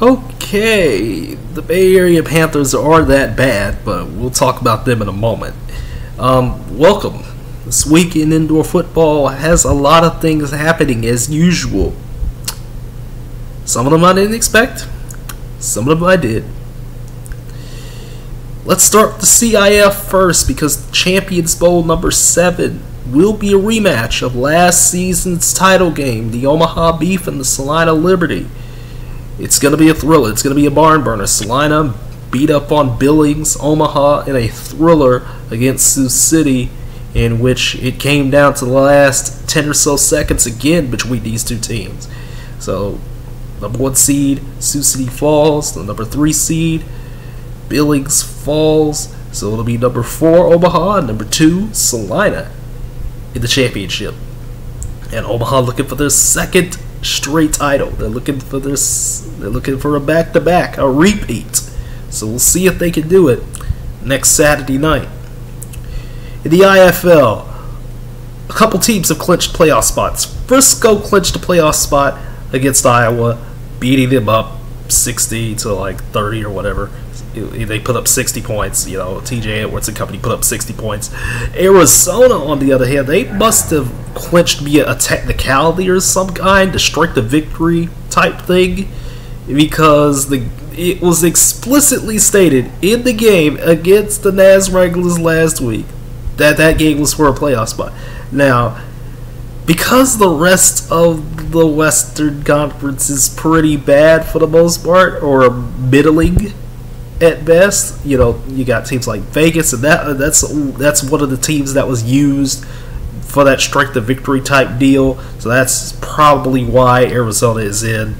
Okay, the Bay Area Panthers are that bad, but we'll talk about them in a moment. Um, welcome. This week in indoor football has a lot of things happening as usual. Some of them I didn't expect, some of them I did. Let's start the CIF first because Champions Bowl number 7 will be a rematch of last season's title game, the Omaha Beef and the Salina Liberty. It's going to be a thriller. It's going to be a barn burner. Salina beat up on Billings, Omaha in a thriller against Sioux City, in which it came down to the last 10 or so seconds again between these two teams. So, number one seed, Sioux City falls. The number three seed, Billings falls. So it'll be number four, Omaha, number two, Salina in the championship. And Omaha looking for their second straight title. They're looking for this. They're looking for a back to back, a repeat. So we'll see if they can do it next Saturday night. In the IFL, a couple teams have clinched playoff spots. Frisco clinched a playoff spot against Iowa, beating them up 60 to like 30 or whatever. They put up 60 points. You know, TJ Edwards and company put up 60 points. Arizona, on the other hand, they must have clinched via a technicality or some kind to strike the victory type thing because the it was explicitly stated in the game against the Naz Wranglers last week that that game was for a playoff spot. Now, because the rest of the Western Conference is pretty bad for the most part, or middling at best, you know, you got teams like Vegas, and that that's that's one of the teams that was used for that strike the victory type deal. So that's probably why Arizona is in.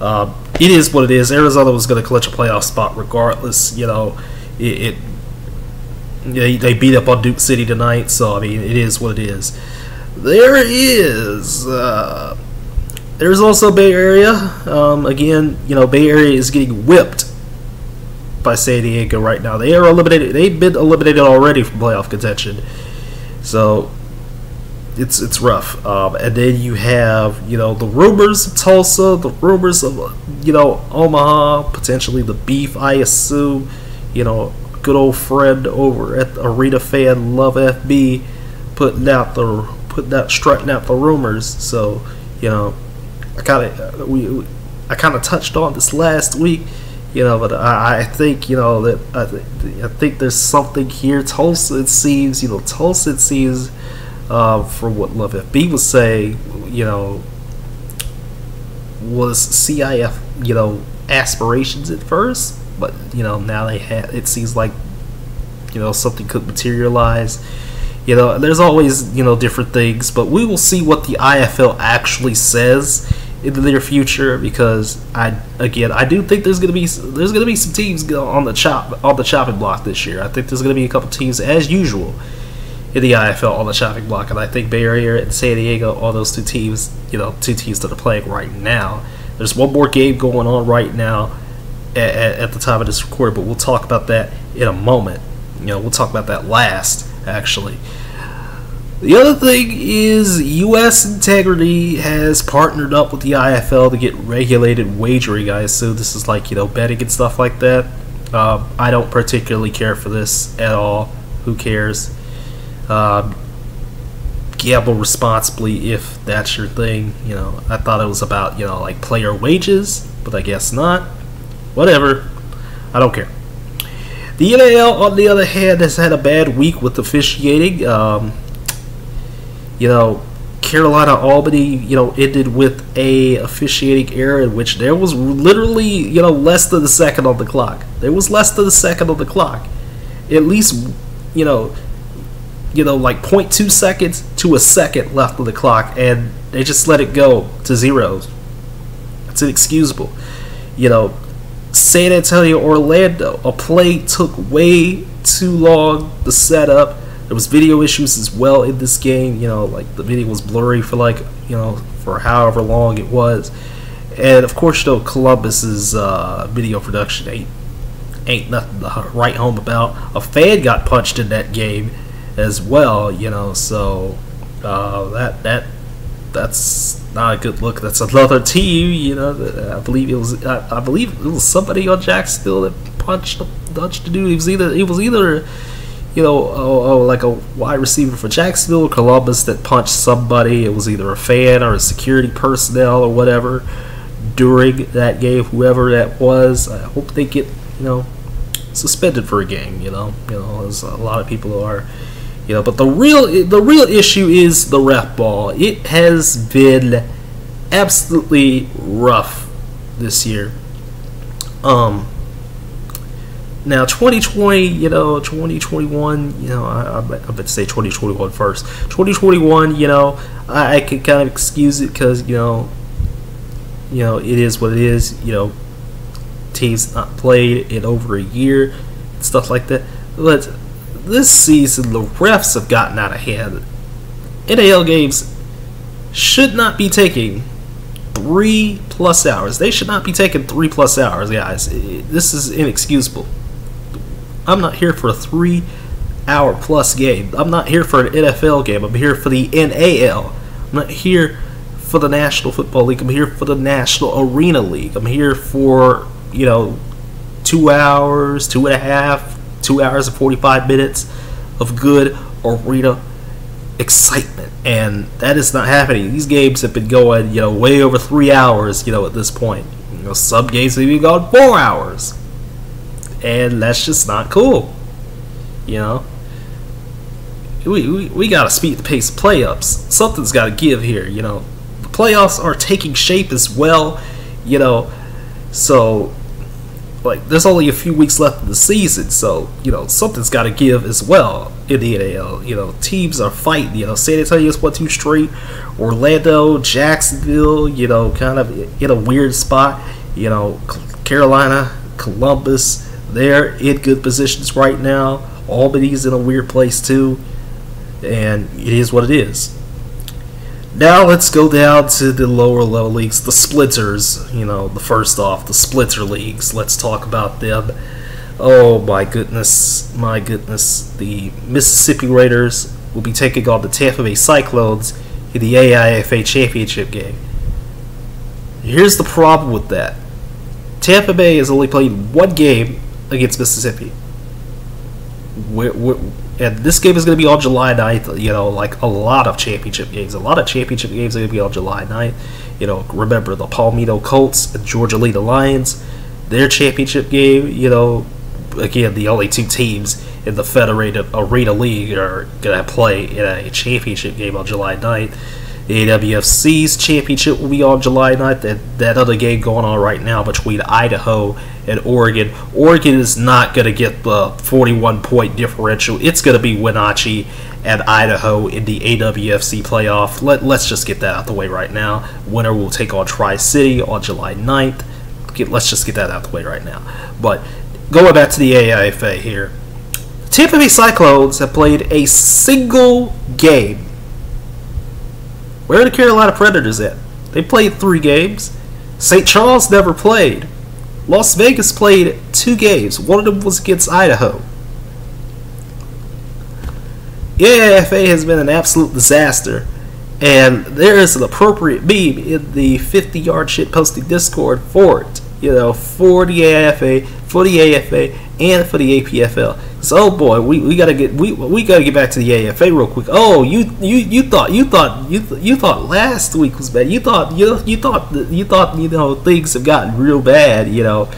Um, it is what it is. Arizona was going to clutch a playoff spot regardless. You know, it, it they, they beat up on Duke City tonight, so I mean, it is what it is. There is. Uh, there's also Bay Area. Um, again, you know, Bay Area is getting whipped by San Diego right now. They are eliminated. They've been eliminated already from playoff contention. So it's it's rough. Um, and then you have you know the rumors of Tulsa, the rumors of you know Omaha, potentially the beef. I assume you know good old friend over at Arena Fan Love FB putting out the putting that strutting out the rumors. So you know I kind of we I kind of touched on this last week. You know, but I, I think you know that I, th- I think there's something here. Tulsa, it seems, you know, Tulsa, it seems, uh, for what Love FB was saying, you know, was CIF, you know, aspirations at first, but you know now they have. It seems like you know something could materialize. You know, there's always you know different things, but we will see what the IFL actually says in the near future because I again I do think there's gonna be there's gonna be some teams on the chop on the chopping block this year. I think there's gonna be a couple teams as usual in the IFL on the chopping block, and I think Bay Area and San Diego, all those two teams, you know, two teams that are playing right now. There's one more game going on right now at, at the time of this recording, but we'll talk about that in a moment. You know, we'll talk about that last actually. The other thing is U.S. Integrity has partnered up with the IFL to get regulated wagering. I assume this is like you know betting and stuff like that. Um, I don't particularly care for this at all. Who cares? Um, gamble responsibly if that's your thing. You know, I thought it was about you know like player wages, but I guess not. Whatever. I don't care. The NAL, on the other hand, has had a bad week with officiating. Um, you know, Carolina Albany, you know, ended with a officiating error in which there was literally, you know, less than a second on the clock. There was less than a second on the clock. At least, you know, you know, like 0.2 seconds to a second left on the clock, and they just let it go to zeros. It's inexcusable. You know, San Antonio, Orlando, a play took way too long to set up there was video issues as well in this game. You know, like the video was blurry for like you know for however long it was, and of course, you know, Columbus's uh, video production ain't ain't nothing to write home about. A fan got punched in that game as well. You know, so uh, that that that's not a good look. That's another team, you know. Uh, I believe it was, I, I believe it was somebody on Jacksonville that punched, punched the dude. He was either, he was either, you know, oh, oh, like a wide receiver for Jacksonville or Columbus that punched somebody. It was either a fan or a security personnel or whatever during that game. Whoever that was, I hope they get, you know, suspended for a game. You know, you know, as a lot of people who are you know, but the real the real issue is the ref ball. It has been absolutely rough this year. Um, now 2020, you know, 2021, you know, I, I to say 2021 first. 2021, you know, I, I could kind of excuse it because you know, you know, it is what it is. You know, teams not played in over a year, stuff like that. But this season, the refs have gotten out of hand. NAL games should not be taking three plus hours. They should not be taking three plus hours, guys. This is inexcusable. I'm not here for a three hour plus game. I'm not here for an NFL game. I'm here for the NAL. I'm not here for the National Football League. I'm here for the National Arena League. I'm here for, you know, two hours, two and a half, two hours and 45 minutes of good arena excitement. And that is not happening. These games have been going, you know, way over three hours, you know, at this point. You know, some games have even gone four hours. And that's just not cool. You know? We, we, we got to speed the pace of playoffs. Something's got to give here, you know. The playoffs are taking shape as well, you know. So like there's only a few weeks left of the season, so you know something's got to give as well in the NAL. You know teams are fighting. You know San Antonio's won two straight, Orlando, Jacksonville. You know kind of in a weird spot. You know Carolina, Columbus, they're in good positions right now. Albany's in a weird place too, and it is what it is. Now let's go down to the lower level leagues, the splitters. You know, the first off, the splitter leagues. Let's talk about them. Oh my goodness, my goodness. The Mississippi Raiders will be taking on the Tampa Bay Cyclones in the AIFA championship game. Here's the problem with that. Tampa Bay has only played one game against Mississippi. Where, where, and this game is going to be on July 9th. You know, like a lot of championship games. A lot of championship games are going to be on July 9th. You know, remember the Palmetto Colts and Georgia-Lina Lions, their championship game. You know, again, the only two teams in the Federated Arena League are going to play in a championship game on July 9th. The AWFC's championship will be on July 9th. And that other game going on right now between Idaho and Oregon. Oregon is not going to get the 41 point differential. It's going to be Wenatchee and Idaho in the AWFC playoff. Let, let's just get that out the way right now. Winner will take on Tri City on July 9th. Get, let's just get that out the way right now. But going back to the AIFA here. Tampa Bay Cyclones have played a single game where are the Carolina Predators at? They played three games. St. Charles never played. Las Vegas played two games. One of them was against Idaho. AIFA has been an absolute disaster. And there is an appropriate meme in the 50 yard shit posting Discord for it. You know, for the AIFA, for the AFA, and for the APFL. So, oh boy, we, we gotta get we we gotta get back to the AFA real quick. Oh, you you you thought you thought you you thought last week was bad. You thought you you thought you thought you know things have gotten real bad. You know,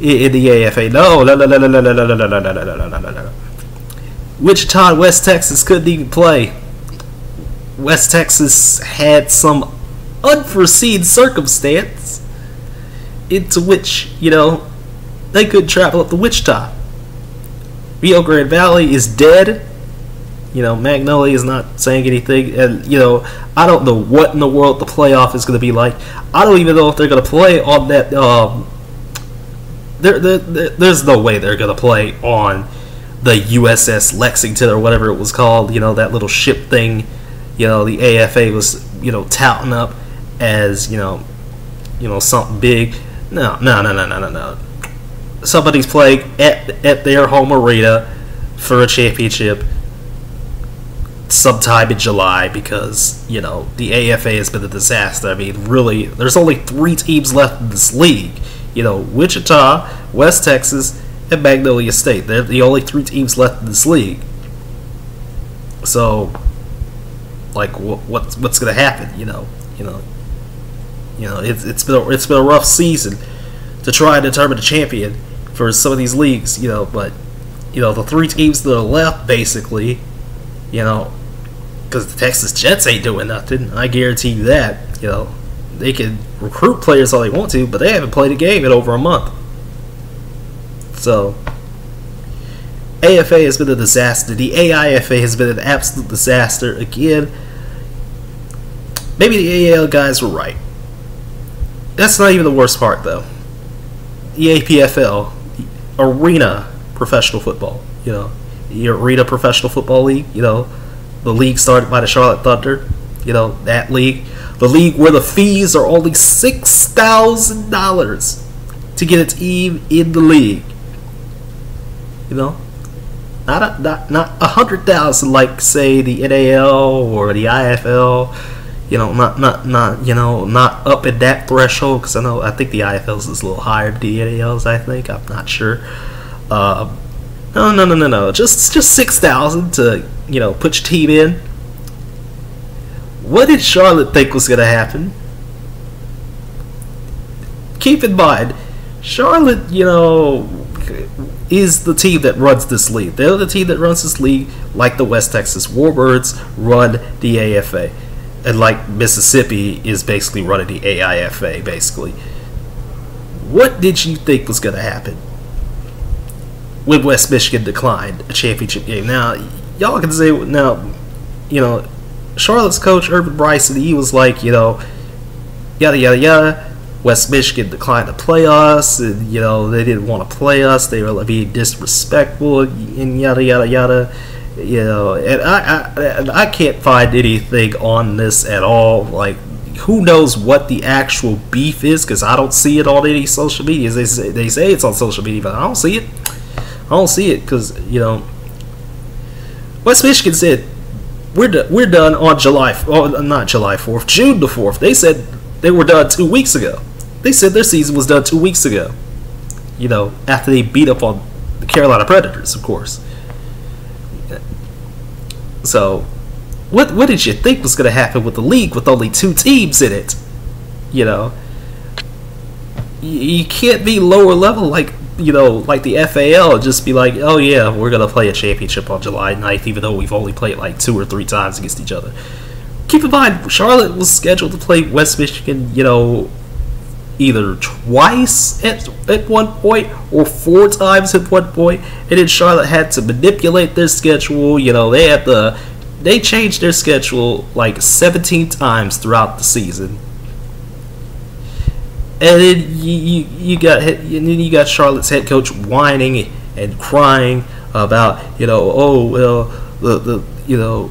in, in the AFA. No, no, no, no, no, no, no, no, no, no, no, no, no, no, no. Wichita, West Texas couldn't even play. West Texas had some unforeseen circumstance into which you know they could travel up to Wichita. Rio Grande Valley is dead. You know, Magnolia is not saying anything, and you know, I don't know what in the world the playoff is going to be like. I don't even know if they're going to play on that. Um, there, there, there's no way they're going to play on the USS Lexington or whatever it was called. You know, that little ship thing. You know, the AFA was you know touting up as you know, you know something big. No, no, no, no, no, no, no somebody's playing at at their home arena for a championship. sometime in July because you know the AFA has been a disaster. I mean, really, there's only three teams left in this league. You know, Wichita, West Texas, and Magnolia State. They're the only three teams left in this league. So, like, what, what's what's gonna happen? You know, you know, you know, it's it's been a, it's been a rough season to try and determine a champion for some of these leagues. You know, but you know the three teams that are left, basically, you know, because the Texas Jets ain't doing nothing. I guarantee you that. You know, they can recruit players all they want to, but they haven't played a game in over a month. So, AFA has been a disaster. The AIFA has been an absolute disaster again. Maybe the AAL guys were right. That's not even the worst part, though. The APFL, Arena Professional Football, you know, the Arena Professional Football League, you know, the league started by the Charlotte Thunder, you know, that league. The league where the fees are only $6,000 to get a team in the league. You know, not a, not not a hundred thousand like say the NAL or the IFL. You know, not not not you know not up at that threshold because I know I think the IFL's is a little higher than the NAL's. I think I'm not sure. Uh, no, no, no, no, no. Just just six thousand to you know put your team in. What did Charlotte think was gonna happen? Keep in mind, Charlotte, you know, is the team that runs this league. They're the team that runs this league, like the West Texas Warbirds run the AFA, and like Mississippi is basically running the AIFA. Basically, what did you think was going to happen when West Michigan declined a championship game? Now, y'all can say now, you know, Charlotte's coach Ervin Bryson, he was like, you know, yada yada yada West Michigan declined to play us, and you know they didn't want to play us. They were being disrespectful, and yada yada yada. You know, and I, I I can't find anything on this at all. Like, who knows what the actual beef is? Because I don't see it on any social media. They say they say it's on social media, but I don't see it. I don't see it because you know West Michigan said we're do- we're done on July oh not July fourth June the fourth. They said they were done two weeks ago. They said their season was done two weeks ago. You know, after they beat up on the Carolina Predators, of course. So, what what did you think was going to happen with the league with only two teams in it? You know, you, you can't be lower level like you know like the FAL just be like, oh yeah, we're going to play a championship on July 9th, even though we've only played like two or three times against each other. Keep in mind, Charlotte was scheduled to play West Michigan, you know, either twice at, at one point or four times at one point, and then Charlotte had to manipulate their schedule. You know, they had the they changed their schedule like 17 times throughout the season. And then you, you, you got and then you got Charlotte's head coach whining and crying about you know oh well the the you know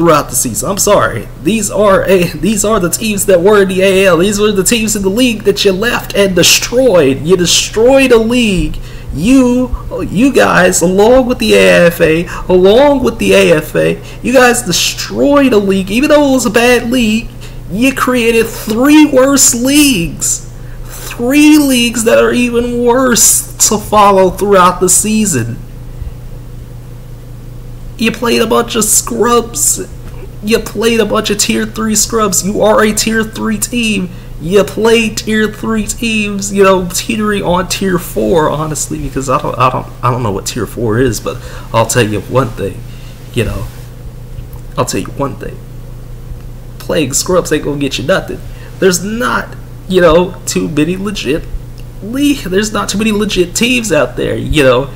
throughout the season. I'm sorry. These are a, these are the teams that were in the AL. These were the teams in the league that you left and destroyed. You destroyed a league. You you guys, along with the AFA, along with the AFA, you guys destroyed a league. Even though it was a bad league, you created three worse leagues. Three leagues that are even worse to follow throughout the season. You played a bunch of scrubs. You played a bunch of tier 3 scrubs. You are a tier 3 team. You play tier 3 teams, you know, teetering on tier 4, honestly, because I don't I don't I don't know what tier 4 is, but I'll tell you one thing, you know. I'll tell you one thing. Playing scrubs ain't gonna get you nothing. There's not, you know, too many legit league. There's not too many legit teams out there, you know.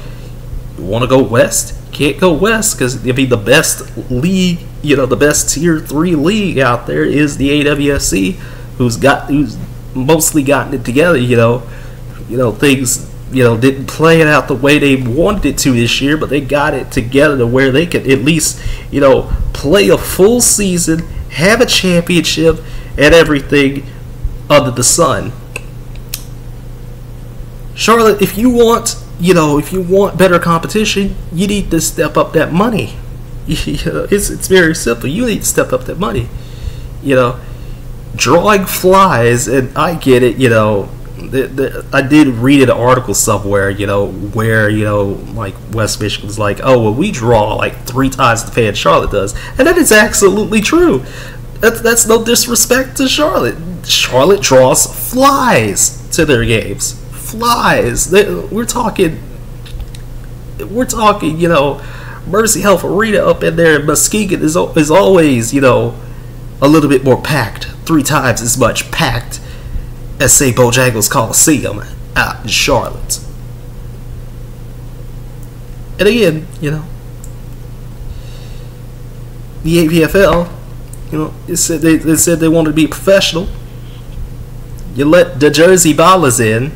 You want to go west? Can't go west because I mean the best league, you know, the best tier three league out there is the AWFC, who's got who's mostly gotten it together, you know, you know things you know didn't play it out the way they wanted it to this year, but they got it together to where they could at least you know play a full season, have a championship, and everything under the sun. Charlotte, if you want, you know, if you want better competition, you need to step up that money. it's it's very simple. You need to step up that money. You know, drawing flies, and I get it. You know, the, the, I did read an article somewhere. You know, where you know, like West Michigan was like, oh well, we draw like three times the fan Charlotte does, and that is absolutely true. That's that's no disrespect to Charlotte. Charlotte draws flies to their games. Flies. We're talking. We're talking. You know, Mercy Health Arena up in there in Muskegon is is always you know a little bit more packed, three times as much packed as say Bojangles Coliseum out in Charlotte. And again, you know, the APFL, you know, it said they, they said they wanted to be professional. You let the Jersey Ballers in,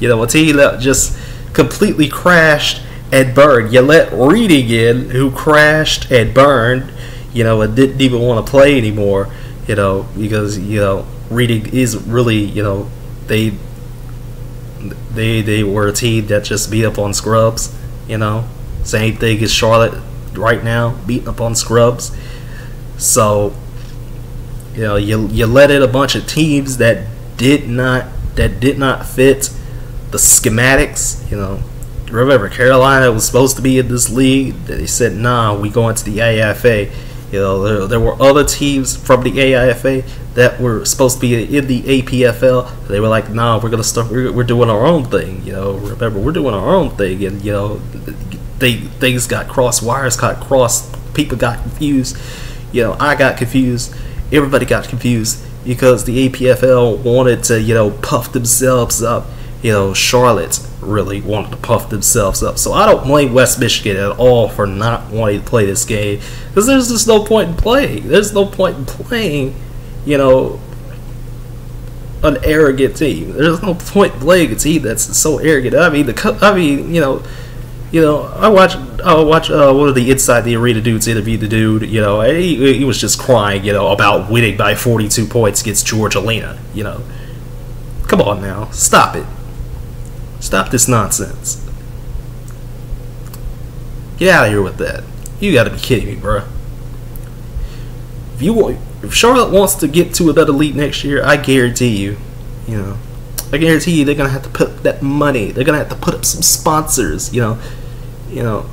you know, a team that just completely crashed and burned. You let Reading in, who crashed and burned, you know, and didn't even want to play anymore, you know, because you know Reading is really, you know, they they they were a team that just beat up on scrubs, you know. Same thing as Charlotte right now, beating up on scrubs. So, you know, you you let in a bunch of teams that did not that did not fit the schematics, you know. Remember, Carolina was supposed to be in this league. They said, "Nah, we go into the AIFA." You know, there, there were other teams from the AIFA that were supposed to be in the APFL. They were like, "Nah, we're gonna start. We're, we're doing our own thing." You know, remember, we're doing our own thing, and you know, they things got crossed, wires got crossed, people got confused. You know, I got confused. Everybody got confused because the APFL wanted to, you know, puff themselves up. You know, Charlotte really wanted to puff themselves up. So I don't blame West Michigan at all for not wanting to play this game because there's just no point in playing. There's no point in playing, you know, an arrogant team. There's no point in playing a team that's so arrogant. I mean, the I mean, you know, you know, I watch I watch uh, one of the inside the arena dudes interview the dude. You know, he, he was just crying, you know, about winning by 42 points against Georgia-Lina. You know, come on now, stop it. Stop this nonsense. Get out of here with that. You got to be kidding me, bro. If you want, if Charlotte wants to get to another league next year, I guarantee you, you know, I guarantee you they're gonna have to put that money. They're gonna have to put up some sponsors. You know, you know,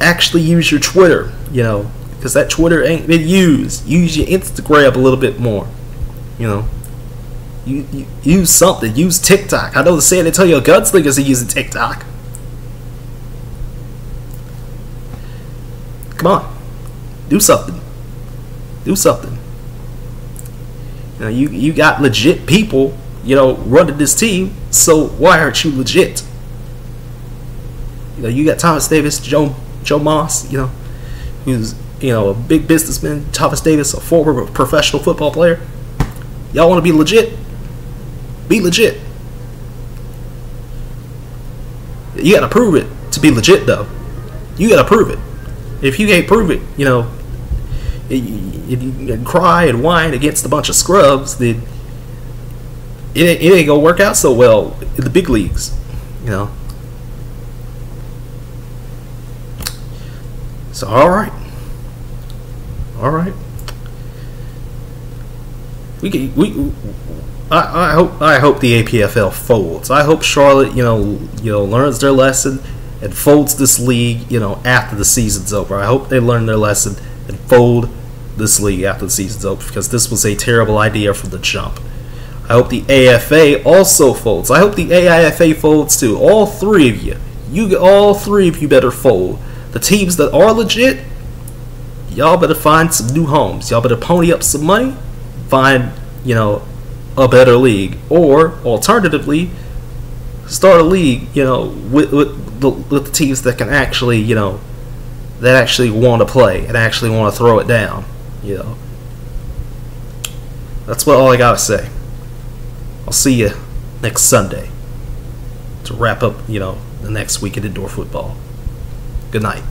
actually use your Twitter. You know, because that Twitter ain't been used. Use your Instagram a little bit more. You know, you, you, use something. Use TikTok. I know the San Antonio Gunslingers are using TikTok. Come on, do something. Do something. You you you got legit people, you know, running this team. So why aren't you legit? You know, you got Thomas Davis, Joe Joe Maus, you know, who's you know a big businessman. Thomas Davis, a former professional football player. Y'all want to be legit? Be legit. You got to prove it to be legit, though. You got to prove it. If you can't prove it, you know, if you cry and whine against a bunch of scrubs, then it, it ain't gonna work out so well in the big leagues, you know. So all right, all right. We can we. I, I hope I hope the APFL folds. I hope Charlotte, you know, you know, learns their lesson and folds this league, you know, after the season's over. I hope they learn their lesson and fold this league after the season's over because this was a terrible idea from the jump. I hope the AFA also folds. I hope the AIFA folds too. All three of you. You all three of you better fold. The teams that are legit, y'all better find some new homes. Y'all better pony up some money, find, you know, a better league. Or alternatively, start a league, you know, with, with the, with the teams that can actually, you know, that actually want to play and actually want to throw it down. You know, that's what all I gotta say. I'll see you next Sunday. to wrap up, you know, the next week of indoor football. Good night.